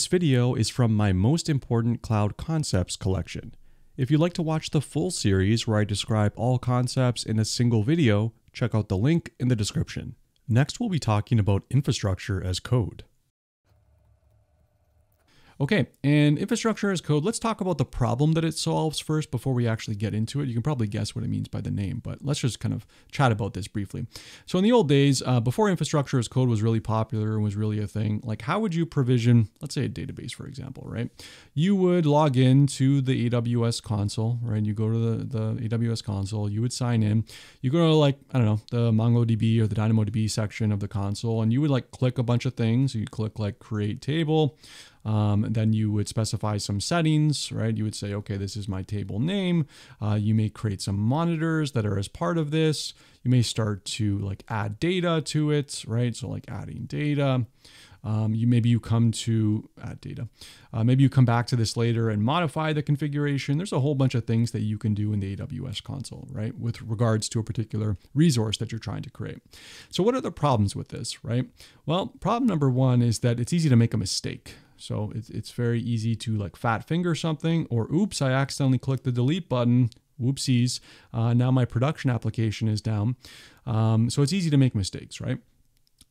This video is from my most important cloud concepts collection. If you'd like to watch the full series where I describe all concepts in a single video, check out the link in the description. Next, we'll be talking about infrastructure as code. Okay, and infrastructure as code, let's talk about the problem that it solves first before we actually get into it. You can probably guess what it means by the name, but let's just kind of chat about this briefly. So in the old days, uh, before infrastructure as code was really popular and was really a thing, like how would you provision, let's say a database, for example, right? You would log in to the AWS console, right? You go to the, the AWS console, you would sign in, you go to like, I don't know, the MongoDB or the DynamoDB section of the console, and you would like click a bunch of things. You click like create table, um, then you would specify some settings, right? You would say, okay, this is my table name. Uh, you may create some monitors that are as part of this. You may start to like add data to it, right? So like adding data. Um, you maybe you come to add data. Uh, maybe you come back to this later and modify the configuration. There's a whole bunch of things that you can do in the AWS console, right? With regards to a particular resource that you're trying to create. So what are the problems with this, right? Well, problem number one is that it's easy to make a mistake. So it's, it's very easy to like fat finger something or oops, I accidentally clicked the delete button. Whoopsies. Uh, now my production application is down. Um, so it's easy to make mistakes, right?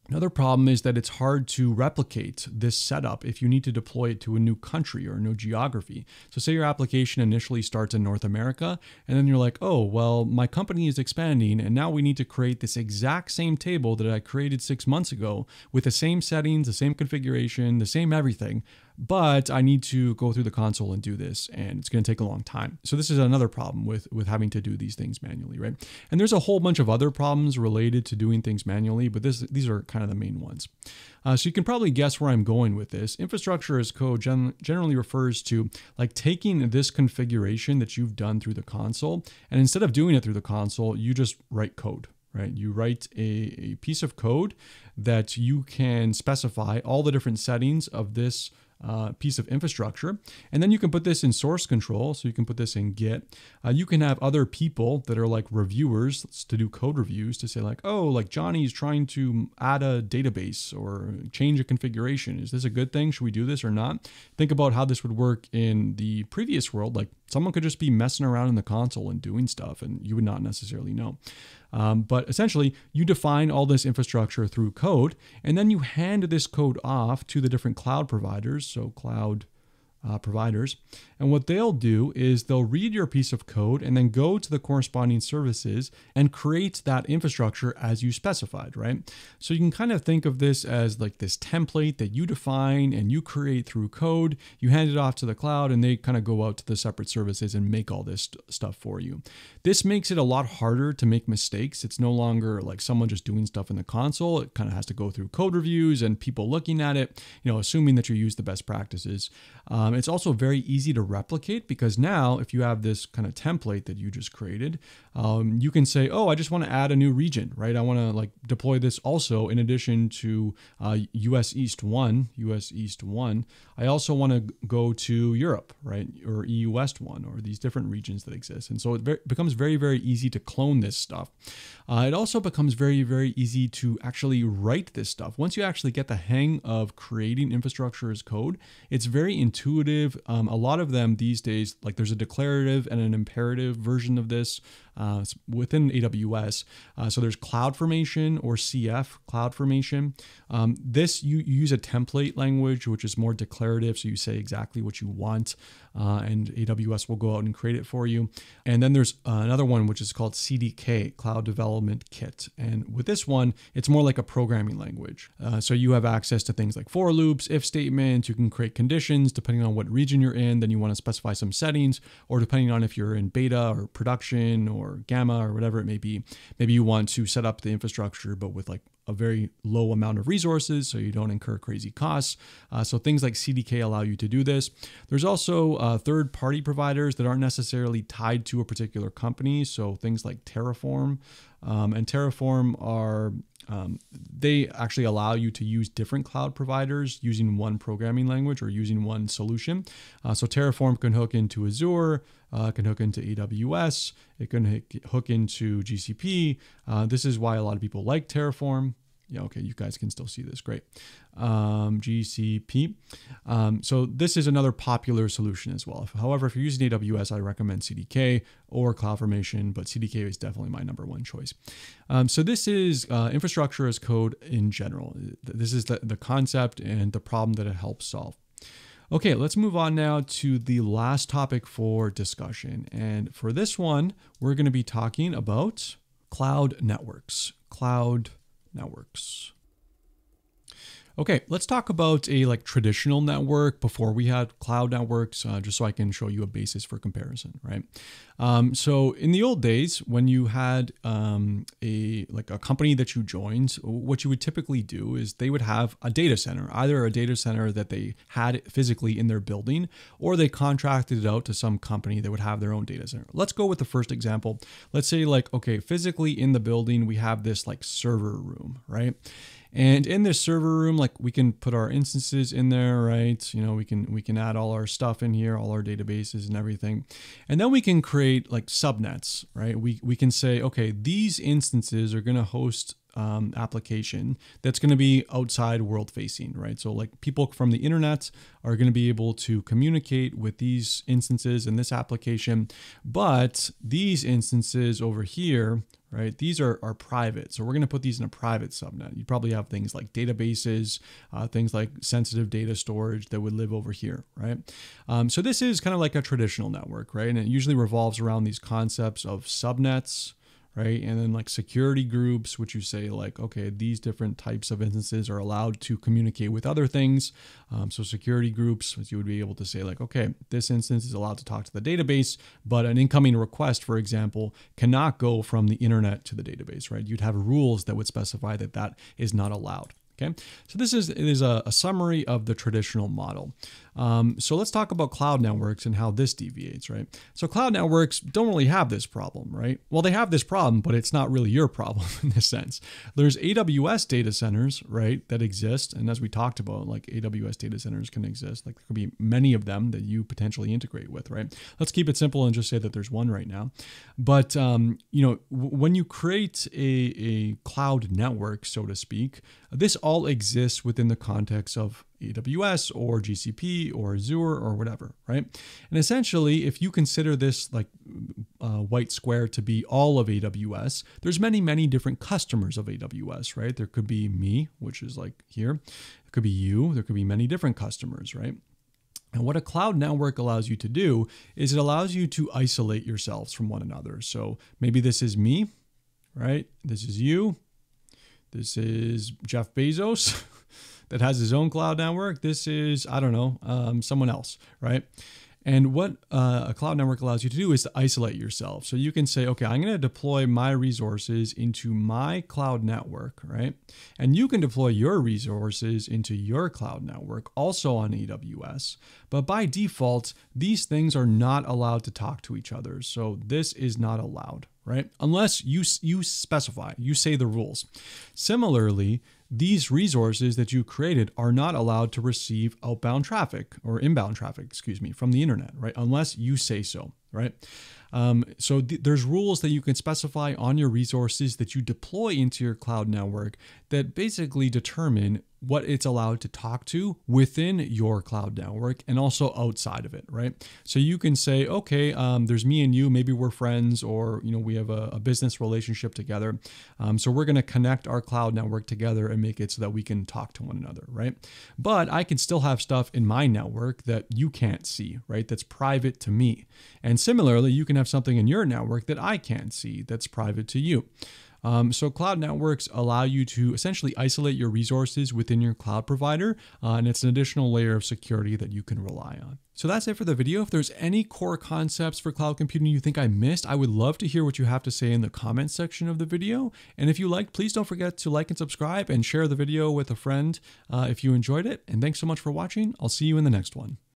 Another problem is that it's hard to replicate this setup if you need to deploy it to a new country or a new geography. So say your application initially starts in North America and then you're like, oh, well, my company is expanding and now we need to create this exact same table that I created six months ago with the same settings, the same configuration, the same everything but I need to go through the console and do this, and it's going to take a long time. So this is another problem with with having to do these things manually, right? And there's a whole bunch of other problems related to doing things manually, but this these are kind of the main ones. Uh, so you can probably guess where I'm going with this. Infrastructure as code gen generally refers to like taking this configuration that you've done through the console, and instead of doing it through the console, you just write code right? You write a, a, piece of code that you can specify all the different settings of this uh, piece of infrastructure. And then you can put this in source control. So you can put this in Git. Uh, you can have other people that are like reviewers to do code reviews to say like, oh, like Johnny's trying to add a database or change a configuration. Is this a good thing? Should we do this or not? Think about how this would work in the previous world. Like someone could just be messing around in the console and doing stuff and you would not necessarily know. Um, but essentially, you define all this infrastructure through code, and then you hand this code off to the different cloud providers. So, cloud uh, providers. And what they'll do is they'll read your piece of code and then go to the corresponding services and create that infrastructure as you specified, right? So you can kind of think of this as like this template that you define and you create through code. You hand it off to the cloud and they kind of go out to the separate services and make all this st- stuff for you. This makes it a lot harder to make mistakes. It's no longer like someone just doing stuff in the console. It kind of has to go through code reviews and people looking at it, you know, assuming that you use the best practices. Um, it's also very easy to replicate because now if you have this kind of template that you just created, um, you can say, oh, I just want to add a new region, right? I want to like deploy this also in addition to uh, US East 1, US East 1. I also want to go to Europe, right? Or EU West 1 or these different regions that exist. And so it very, becomes very, very easy to clone this stuff. Uh, it also becomes very, very easy to actually write this stuff. Once you actually get the hang of creating infrastructure as code, it's very intuitive. Um, a lot of them these days, like there's a declarative and an imperative version of this uh, within AWS. Uh, so there's CloudFormation or CF, CloudFormation. Um, this, you, you, use a template language, which is more declarative. So you say exactly what you want, uh, and AWS will go out and create it for you. And then there's uh, another one, which is called CDK, Cloud Development Kit. And with this one, it's more like a programming language. Uh, so you have access to things like for loops, if statements, you can create conditions depending on what region you're in. Then you want to specify some settings, or depending on if you're in beta or production or or gamma or whatever it may be. Maybe you want to set up the infrastructure, but with like a very low amount of resources so you don't incur crazy costs. Uh, so things like CDK allow you to do this. There's also uh, third party providers that aren't necessarily tied to a particular company. So things like Terraform um, and Terraform are um, they actually allow you to use different cloud providers using one programming language or using one solution. Uh, so Terraform can hook into Azure, uh, can hook into AWS, it can hook into GCP. Uh, this is why a lot of people like Terraform. Yeah, okay, you guys can still see this. Great. Um, GCP. Um, so this is another popular solution as well. However, if you're using AWS, I recommend CDK or CloudFormation, but CDK is definitely my number one choice. Um, so this is uh, infrastructure as code in general. This is the, the concept and the problem that it helps solve. Okay, let's move on now to the last topic for discussion. And for this one, we're going to be talking about cloud networks. Cloud networks. Okay, let's talk about a like traditional network before we had cloud networks, uh, just so I can show you a basis for comparison, right? Um, so in the old days, when you had um, a like a company that you joined, what you would typically do is they would have a data center, either a data center that they had physically in their building, or they contracted it out to some company that would have their own data center. Let's go with the first example. Let's say like okay, physically in the building we have this like server room, right? And in this server room, like we can put our instances in there, right? You know, we can we can add all our stuff in here, all our databases and everything. And then we can create like subnets, right? We we can say, okay, these instances are going to host um, application that's going to be outside world facing, right? So like people from the internet are going to be able to communicate with these instances in this application, but these instances over here right? These are, are private. So we're going to put these in a private subnet. You probably have things like databases, uh, things like sensitive data storage that would live over here, right? Um, so this is kind of like a traditional network, right? And it usually revolves around these concepts of subnets, right? And then like security groups, which you say like, okay, these different types of instances are allowed to communicate with other things. Um, so security groups, you would be able to say like, okay, this instance is allowed to talk to the database, but an incoming request, for example, cannot go from the internet to the database, right? You'd have rules that would specify that that is not allowed. Okay, so this is, is a, a summary of the traditional model. Um, so let's talk about cloud networks and how this deviates, right? So cloud networks don't really have this problem, right? Well, they have this problem, but it's not really your problem in this sense. There's AWS data centers, right, that exist. And as we talked about, like AWS data centers can exist. Like there could be many of them that you potentially integrate with, right? Let's keep it simple and just say that there's one right now. But, um, you know, when you create a, a cloud network, so to speak, this all exists within the context of AWS or GCP or Azure or whatever, right? And essentially, if you consider this like uh, white square to be all of AWS, there's many, many different customers of AWS, right? There could be me, which is like here. It could be you. There could be many different customers, right? And what a cloud network allows you to do is it allows you to isolate yourselves from one another. So maybe this is me, right? This is you. This is Jeff Bezos. that has his own cloud network. This is, I don't know, um, someone else, right? And what uh, a cloud network allows you to do is to isolate yourself. So you can say, okay, I'm going to deploy my resources into my cloud network, right? And you can deploy your resources into your cloud network, also on AWS. But by default, these things are not allowed to talk to each other. So this is not allowed, right? Unless you, you specify, you say the rules. Similarly, these resources that you created are not allowed to receive outbound traffic or inbound traffic, excuse me, from the internet, right? Unless you say so, right? Um, so th- there's rules that you can specify on your resources that you deploy into your cloud network that basically determine what it's allowed to talk to within your cloud network and also outside of it, right? So you can say, okay, um, there's me and you, maybe we're friends or you know we have a, a business relationship together. Um, so we're going to connect our cloud network together and make it so that we can talk to one another, right? But I can still have stuff in my network that you can't see, right? That's private to me. And similarly, you can have something in your network that I can't see that's private to you. Um, so cloud networks allow you to essentially isolate your resources within your cloud provider, uh, and it's an additional layer of security that you can rely on. So that's it for the video. If there's any core concepts for cloud computing you think I missed, I would love to hear what you have to say in the comments section of the video. And if you liked, please don't forget to like and subscribe and share the video with a friend uh, if you enjoyed it. And thanks so much for watching. I'll see you in the next one.